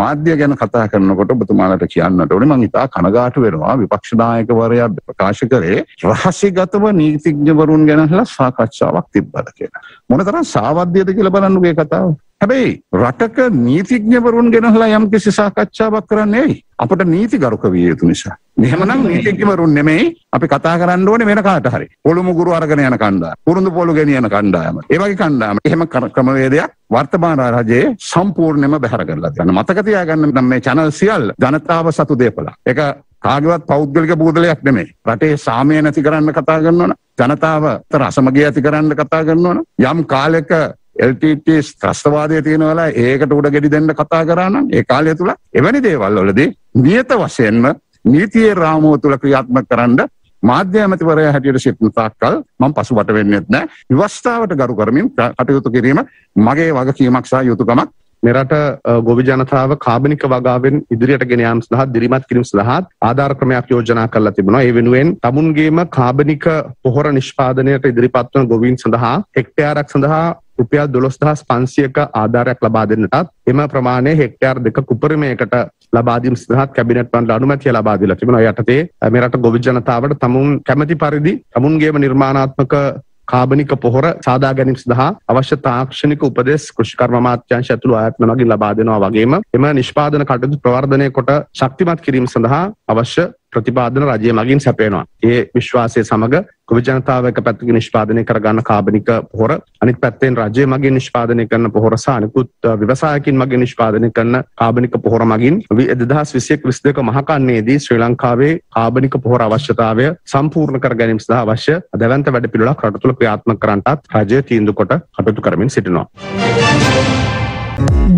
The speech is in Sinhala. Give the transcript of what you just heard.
මාධ්‍ය ගැන කතා කරනකොට ඔබතුමාලට කියන්නට ඕනේ මං ඉතා කනගාටු වෙනවා විපක්ෂ නායකවරයා ප්‍රකාශ කරේ රහස්‍යගතව නීතිඥවරුන් ගැනලා සාකච්ඡාවක් තිබ්බද කියලා. මොනතරම් සාවද්‍යද කියලා බලන්නකෝ ඒ කතාව. හැබැයි රටක නීතිඥවරුන් ගෙනහලා යම් කිසි සාකච්ඡාවක් කරන්නේ ඇයි අපට නීති ගරුක විය යුතු නිසා. මෙහෙමනම් නීතිඥවරුන් නෙමෙයි අපි කතා කරන්න ඕනේ වෙන කාට හරි. පොළු මුගුරු අරගෙන යන කණ්ඩායම, පුරුදු පොළු ගෙනියන කණ්ඩායම. ඒ වගේ කණ්ඩායම. එහෙම ක්‍රමවේදයක් වර්තමාන රජයේ සම්පූර්ණයෙන්ම බැහැර කරලා තියෙනවා. මතක තියාගන්න නම් මේ channel සියල්ල ජනතාව සතු දෙපළ. ඒක කාගවත් පෞද්ගලික බූදලයක් නෙමෙයි. රටේ සාමය නැති කරන්න කතා කරනවනම් ජනතාව රසමගිය ඇති කරන්න කතා කරනවනම් යම් කාලෙක LTT ත්‍රස්තවාදය තියෙනවලා ඒකට උඩ ගෙඩි දෙන්න කතා කරානම් ඒ කාලය තුළ එවැනි දේවල් වලදී නියත වශයෙන්ම නීතියේ රාමුව තුළ ක්‍රියාත්මක කරන්න මාධ්‍ය ඇමතිවරය හැටියට සිටින තාක්කල් මම පසුබට වෙන්නෙත් නෑ විවස්ථාවට ගරු කරමින් කටයුතු කිරීම මගේ වගකීමක් සහ යුතුයකමක් මෙරට ගොවි ජනතාව කාබනික වගාවෙන් ඉදිරියට ගෙන යාම සඳහා දිරිමත් කිරීම සඳහා ආධාර ක්‍රමයක් යෝජනා කරලා තිබෙනවා. ඒ වෙනුවෙන් තමුන්ගේම කාබනික පොහොර නිෂ්පාදනයට ඉදිරිපත් වන ගොවීන් සඳහා හෙක්ටයාරක් සඳහා රුපියල් දොළොස් දහස් පන්සියක ආධාරයක් ලබා දෙන්නටත් එම ප්‍රමාණය හෙක්ටයාර් දෙක කුපරමයකට ලබාදීම සඳහත් කැබිනට් වන්ට අනුමැතිය ලබා දීලා තිබෙනවා. යටතේ මෙරට ගොවි ජනතාවට තමුන් කැමැති පරිදි තමුන්ගේම නිර්මාණාත්මක කාබනික පොහොර සාදා ගැනීම සඳහා අවශ්‍ය තාක්ෂණික උපදෙස් කෘෂිකර්ම අමාත්‍යාංශ ඇතුළු ආයතන මගින් ලබා දෙනවා වගේම එම නිෂ්පාදන කටයුතු ප්‍රවර්ධනය කොට ශක්තිමත් කිරීම සඳහා අවශ්‍ය ප්‍රතිපාදන රජය මගින් සැපේනවා. ඒ විශ්වාසය සමග ගොවි ජනතාව එක පැත්තකින් නිෂ්පාදනය කරගන්න කාබනික පොහොර අනිත් පැත්තෙන් රජය මගින් නිෂ්පාදනය කරන පොහොර සහ අනිකුත් ව්‍යවසායකින් මගින් නිෂ්පාදනය කරන කාබනික පොහොර මගින් 2021 22 මහකන්නේදී ශ්‍රී ලංකාවේ කාබනික පොහොර අවශ්‍යතාවය සම්පූර්ණ කර ගැනීම සඳහා අවශ්‍ය දැවැන්ත වැඩපිළිවෙලක් රට තුළ ක්‍රියාත්මක කරන්නටත් රජය තීන්දුව කොට කටයුතු කරමින් සිටිනවා.